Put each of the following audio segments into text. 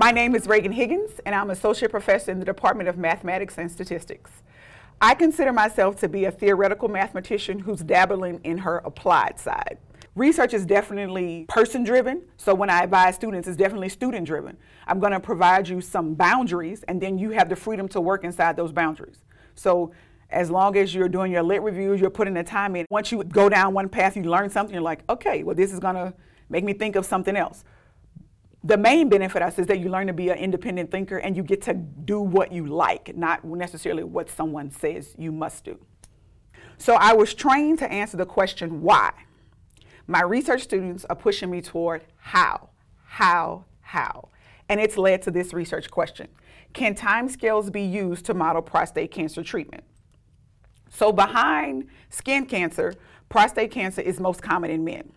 My name is Raegan Higgins, and I'm Associate Professor in the Department of Mathematics and Statistics. I consider myself to be a theoretical mathematician who's dabbling in her applied side. Research is definitely person driven, so when I advise students, it's definitely student driven. I'm going to provide you some boundaries, and then you have the freedom to work inside those boundaries. So as long as you're doing your lit reviews, you're putting the time in. Once you go down one path, you learn something, you're like, okay, well, this is going to make me think of something else the main benefit us is that you learn to be an independent thinker and you get to do what you like, not necessarily what someone says you must do. So I was trained to answer the question why. My research students are pushing me toward how, how, how. And it's led to this research question. Can timescales be used to model prostate cancer treatment? So behind skin cancer, prostate cancer is most common in men.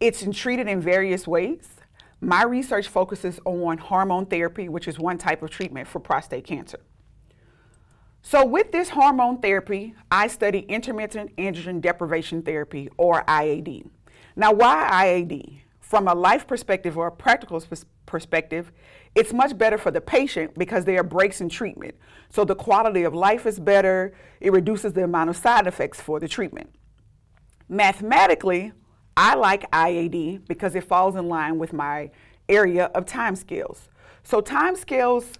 It's treated in various ways. My research focuses on hormone therapy, which is one type of treatment for prostate cancer. So with this hormone therapy, I study intermittent androgen deprivation therapy, or IAD. Now, why IAD? From a life perspective or a practical perspective, it's much better for the patient because there are breaks in treatment. So the quality of life is better, it reduces the amount of side effects for the treatment. Mathematically, I like IAD because it falls in line with my area of time scales. So time scales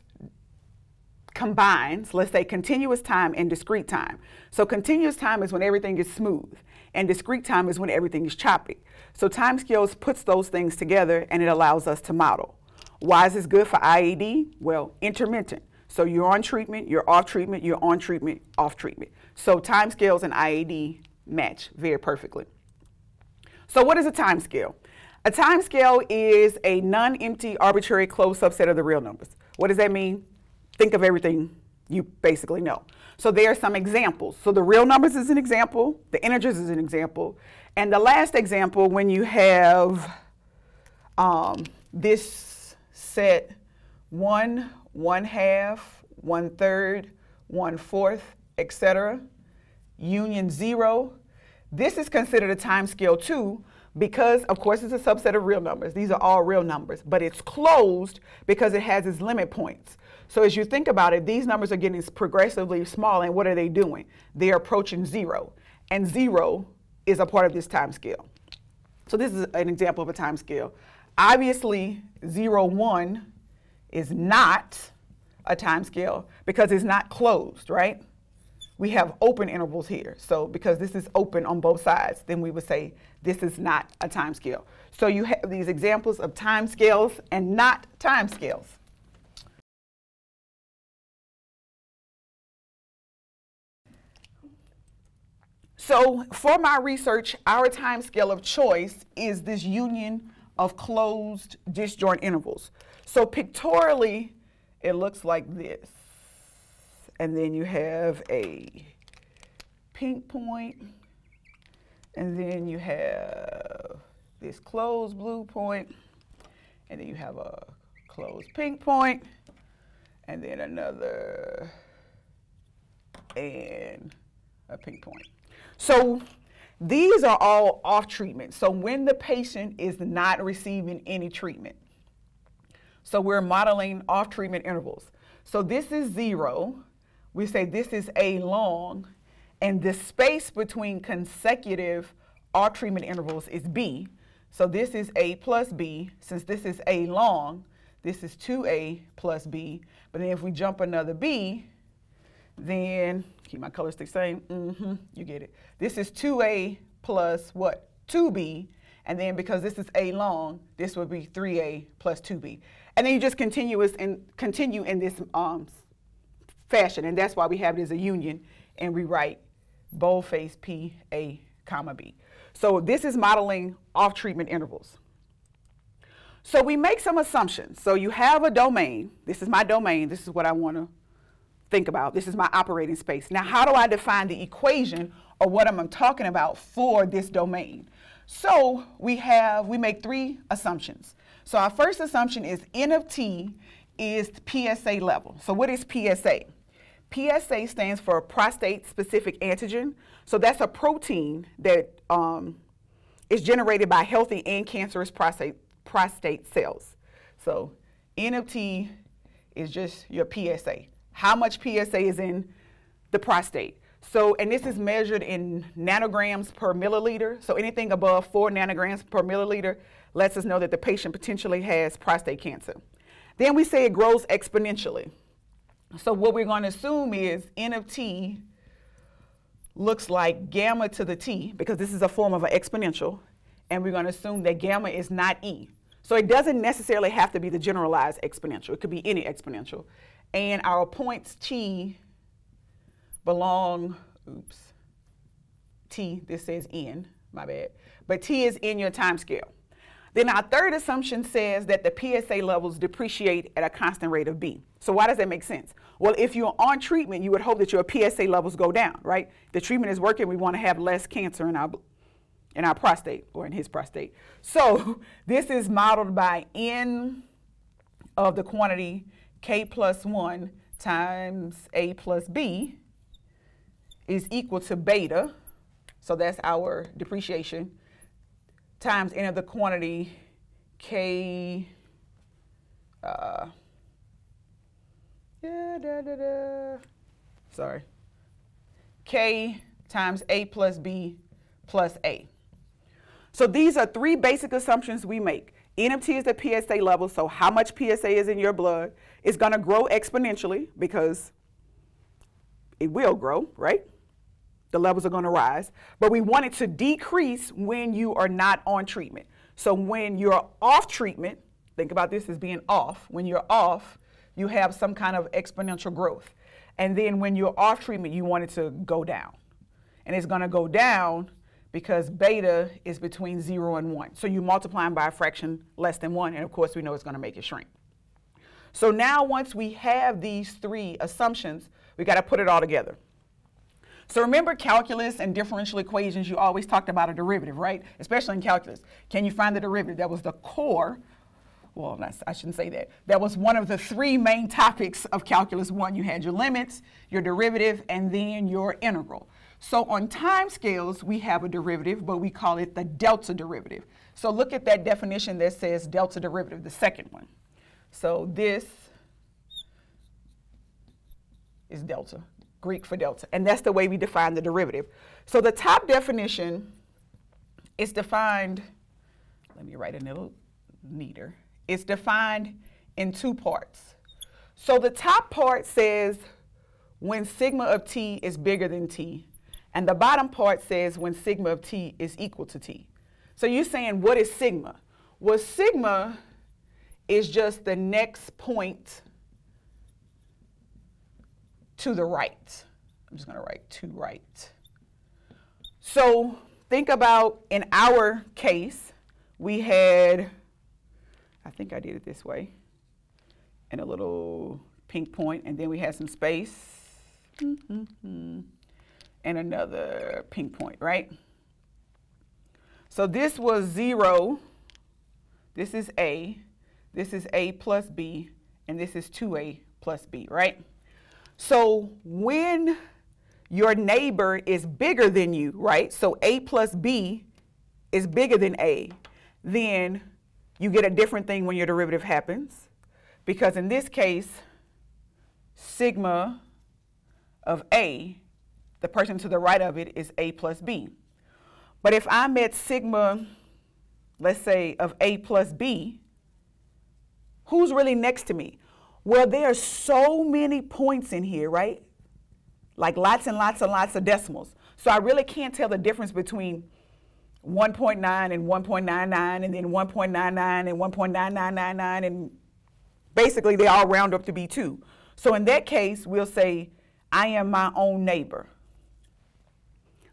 combines, let's say, continuous time and discrete time. So continuous time is when everything is smooth, and discrete time is when everything is choppy. So time scales puts those things together and it allows us to model. Why is this good for IAD? Well, intermittent. So you're on treatment, you're off treatment, you're on treatment, off treatment. So time scales and IAD match very perfectly. So what is a time scale? A time scale is a non-empty arbitrary closed subset of the real numbers. What does that mean? Think of everything you basically know. So there are some examples. So the real numbers is an example, the integers is an example, and the last example when you have um, this set one, one half, one third, one fourth, etc., union zero, this is considered a time scale too because, of course, it's a subset of real numbers. These are all real numbers, but it's closed because it has its limit points. So as you think about it, these numbers are getting progressively small, and what are they doing? They're approaching zero, and zero is a part of this time scale. So this is an example of a time scale. Obviously, zero, one is not a time scale because it's not closed, right? We have open intervals here. So because this is open on both sides, then we would say this is not a time scale. So you have these examples of time scales and not time scales. So for my research, our time scale of choice is this union of closed disjoint intervals. So pictorially, it looks like this and then you have a pink point, and then you have this closed blue point, and then you have a closed pink point, and then another, and a pink point. So these are all off treatment. So when the patient is not receiving any treatment. So we're modeling off treatment intervals. So this is zero, we say this is A long, and the space between consecutive off treatment intervals is B. So this is A plus B. Since this is A long, this is 2A plus B. But then if we jump another B, then keep my colors the same. Mm-hmm, you get it. This is 2A plus what? 2B. And then because this is A long, this would be 3A plus 2B. And then you just continuous and continue in this um, fashion, and that's why we have it as a union, and we write boldface P, A, comma, B. So this is modeling off-treatment intervals. So we make some assumptions. So you have a domain. This is my domain. This is what I want to think about. This is my operating space. Now, how do I define the equation or what I'm talking about for this domain? So we have, we make three assumptions. So our first assumption is N of T is PSA level. So what is PSA? PSA stands for prostate specific antigen. So that's a protein that um, is generated by healthy and cancerous prostate, prostate cells. So N of T is just your PSA. How much PSA is in the prostate? So, and this is measured in nanograms per milliliter. So anything above four nanograms per milliliter lets us know that the patient potentially has prostate cancer. Then we say it grows exponentially. So what we're going to assume is N of T looks like gamma to the T, because this is a form of an exponential, and we're going to assume that gamma is not E. So it doesn't necessarily have to be the generalized exponential. It could be any exponential. And our points T belong, oops, T, this says N, my bad, but T is in your time scale. Then our third assumption says that the PSA levels depreciate at a constant rate of B. So why does that make sense? Well, if you're on treatment, you would hope that your PSA levels go down, right? The treatment is working. We want to have less cancer in our in our prostate or in his prostate. So this is modeled by N of the quantity K plus 1 times A plus B is equal to beta. So that's our depreciation times n of the quantity k, uh, yeah, da, da, da. sorry, k times a plus b plus a. So these are three basic assumptions we make. N of T is the PSA level, so how much PSA is in your blood. It's going to grow exponentially because it will grow, right? The levels are going to rise. But we want it to decrease when you are not on treatment. So when you're off treatment, think about this as being off. When you're off, you have some kind of exponential growth. And then when you're off treatment, you want it to go down. And it's going to go down because beta is between 0 and 1. So you multiply by a fraction less than 1, and of course we know it's going to make it shrink. So now once we have these three assumptions, we got to put it all together. So remember calculus and differential equations, you always talked about a derivative, right? Especially in calculus. Can you find the derivative? That was the core, well, I shouldn't say that. That was one of the three main topics of calculus one. You had your limits, your derivative, and then your integral. So on time scales, we have a derivative, but we call it the delta derivative. So look at that definition that says delta derivative, the second one. So this is delta. Greek for delta. And that's the way we define the derivative. So the top definition is defined, let me write a little neater. It's defined in two parts. So the top part says when sigma of t is bigger than t, and the bottom part says when sigma of t is equal to t. So you're saying, what is sigma? Well, sigma is just the next point to the right. I'm just going to write to right. So think about in our case, we had, I think I did it this way, and a little pink point, and then we had some space, and another pink point, right? So this was zero, this is A, this is A plus B, and this is 2A plus B, right? So when your neighbor is bigger than you, right? So A plus B is bigger than A, then you get a different thing when your derivative happens. Because in this case, sigma of A, the person to the right of it is A plus B. But if I'm at sigma, let's say, of A plus B, who's really next to me? Well, there are so many points in here, right? Like lots and lots and lots of decimals. So I really can't tell the difference between 1.9 and 1.99 and then 1.99 and 1.9999 and basically they all round up to be 2. So in that case, we'll say I am my own neighbor.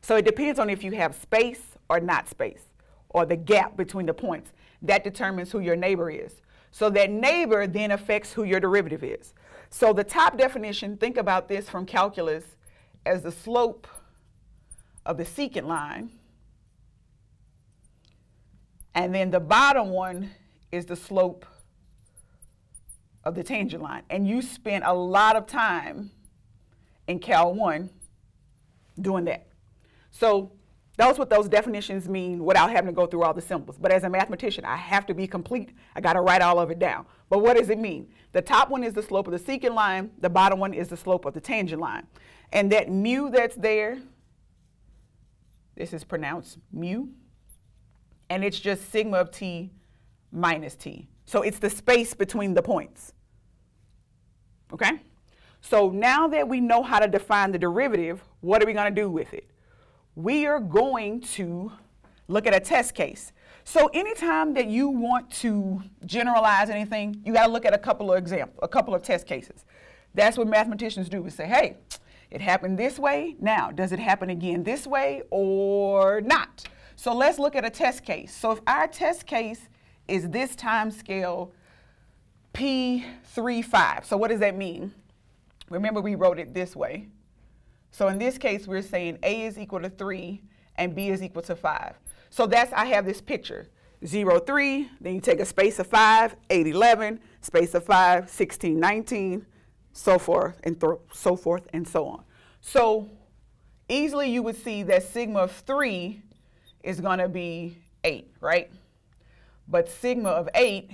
So it depends on if you have space or not space or the gap between the points. That determines who your neighbor is. So that neighbor then affects who your derivative is. So the top definition, think about this from calculus as the slope of the secant line. And then the bottom one is the slope of the tangent line. And you spent a lot of time in Cal 1 doing that. So That's what those definitions mean without having to go through all the symbols. But as a mathematician, I have to be complete. I got to write all of it down. But what does it mean? The top one is the slope of the secant line. The bottom one is the slope of the tangent line. And that mu that's there, this is pronounced mu, and it's just sigma of t minus t. So it's the space between the points. Okay? So now that we know how to define the derivative, what are we going to do with it? We are going to look at a test case. So anytime that you want to generalize anything, you got to look at a couple of examples, a couple of test cases. That's what mathematicians do. We say, hey, it happened this way. Now, does it happen again this way or not? So let's look at a test case. So if our test case is this time scale P35, so what does that mean? Remember we wrote it this way. So in this case, we're saying A is equal to 3 and B is equal to 5. So that's, I have this picture. 0, 3, then you take a space of 5, 8, 11, space of 5, 16, 19, so forth and so forth and so on. So easily you would see that sigma of 3 is going to be 8, right? But sigma of 8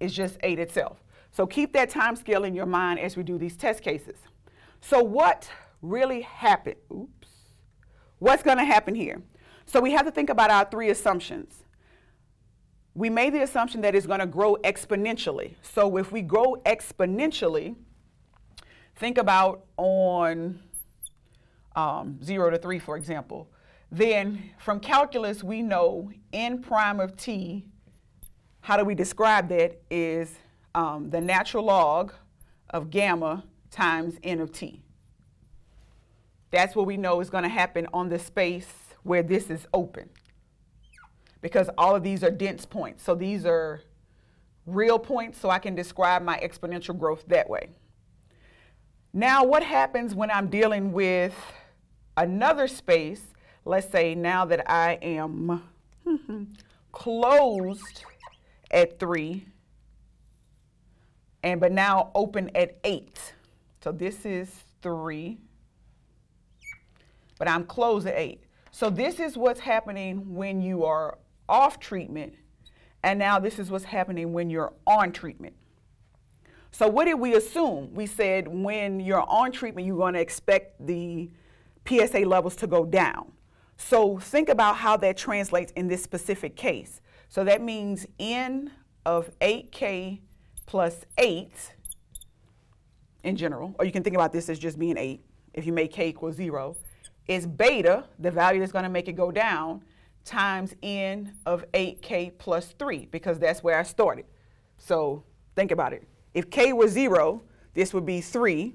is just 8 itself. So keep that time scale in your mind as we do these test cases. So what really happened? Oops. What's going to happen here? So we have to think about our three assumptions. We made the assumption that it's going to grow exponentially. So if we grow exponentially, think about on um, 0 to 3, for example, then from calculus, we know n prime of t, how do we describe that, is um, the natural log of gamma times n of t. That's what we know is going to happen on the space where this is open. Because all of these are dense points. So these are real points, so I can describe my exponential growth that way. Now, what happens when I'm dealing with another space? Let's say now that I am closed at 3 and but now open at 8. So this is 3, but I'm closed at 8. So this is what's happening when you are off treatment, and now this is what's happening when you're on treatment. So what did we assume? We said when you're on treatment, you're going to expect the PSA levels to go down. So think about how that translates in this specific case. So that means N of 8K plus 8 in general, or you can think about this as just being 8 if you make K equal 0, is beta, the value that's going to make it go down, times N of 8K plus 3, because that's where I started. So think about it. If K was 0, this would be 3,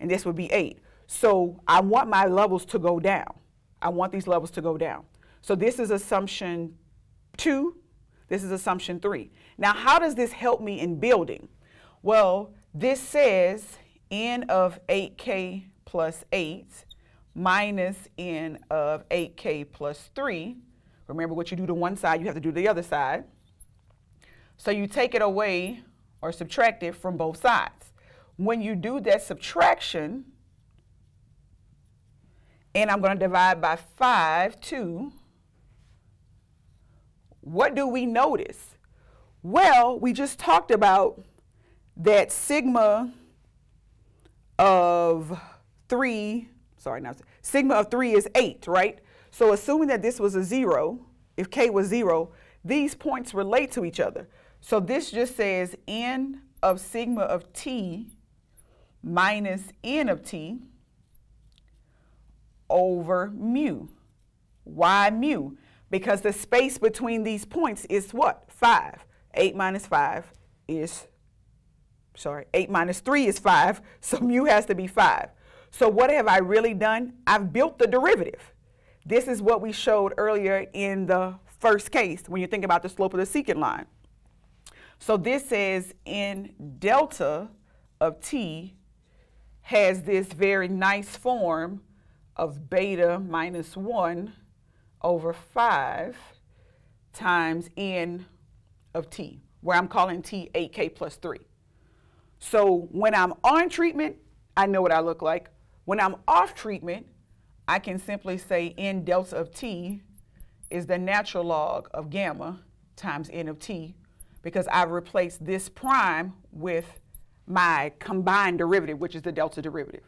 and this would be 8. So I want my levels to go down. I want these levels to go down. So this is assumption 2, this is assumption 3. Now how does this help me in building? Well, this says n of 8k plus 8 minus n of 8k plus 3. Remember what you do to one side, you have to do to the other side. So you take it away or subtract it from both sides. When you do that subtraction, and I'm going to divide by 5, 2, what do we notice? Well, we just talked about that sigma of 3, sorry, not sigma of 3 is 8, right? So assuming that this was a 0, if k was 0, these points relate to each other. So this just says n of sigma of t minus n of t over mu. Why mu? Because the space between these points is what? 5. 8 minus 5 is, sorry, 8 minus 3 is 5, so mu has to be 5. So what have I really done? I've built the derivative. This is what we showed earlier in the first case when you think about the slope of the secant line. So this says in delta of t has this very nice form of beta minus 1 over 5 times n of t, where I'm calling t 8k plus 3. So when I'm on treatment, I know what I look like. When I'm off treatment, I can simply say n delta of t is the natural log of gamma times n of t because I've replaced this prime with my combined derivative, which is the delta derivative.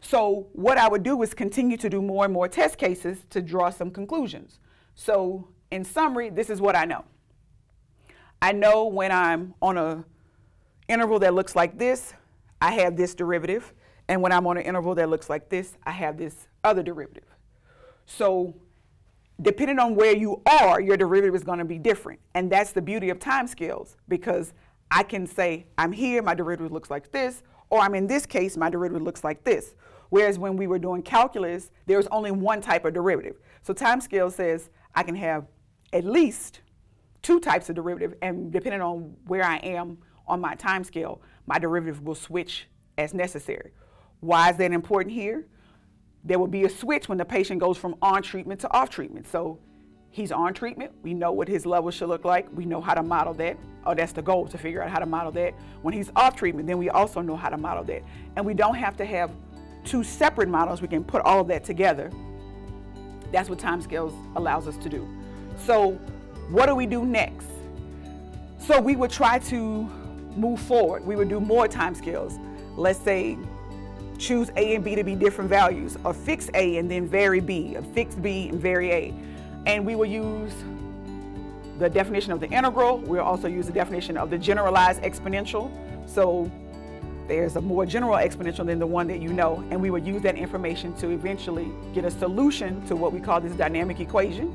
So what I would do is continue to do more and more test cases to draw some conclusions. So in summary, this is what I know. I know when I'm on a interval that looks like this, I have this derivative. And when I'm on an interval that looks like this, I have this other derivative. So depending on where you are, your derivative is going to be different. And that's the beauty of time scales because I can say, I'm here, my derivative looks like this, or I'm in this case, my derivative looks like this. Whereas when we were doing calculus, there was only one type of derivative. So time scale says I can have at least two types of derivative, and depending on where I am on my time scale, my derivative will switch as necessary. Why is that important here? There will be a switch when the patient goes from on treatment to off treatment. So he's on treatment, we know what his level should look like, we know how to model that, Oh, that's the goal to figure out how to model that. When he's off treatment, then we also know how to model that. And we don't have to have two separate models, we can put all of that together. That's what timescales allows us to do. So what do we do next? So we would try to move forward. We would do more time scales. Let's say choose A and B to be different values, or fix A and then vary B, or fix B and vary A. And we will use the definition of the integral. We'll also use the definition of the generalized exponential. So there's a more general exponential than the one that you know, and we would use that information to eventually get a solution to what we call this dynamic equation.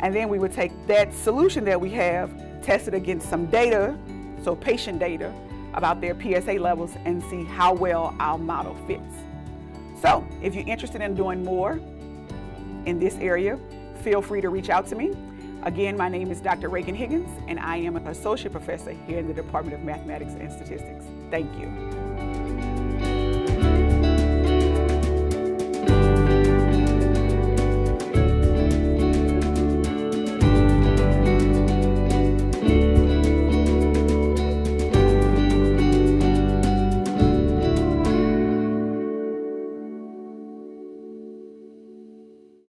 And then we would take that solution that we have, test it against some data, so patient data, about their PSA levels and see how well our model fits. So if you're interested in doing more in this area, feel free to reach out to me. Again, my name is Dr. Raegan Higgins, and I am an associate professor here in the Department of Mathematics and Statistics. Thank you.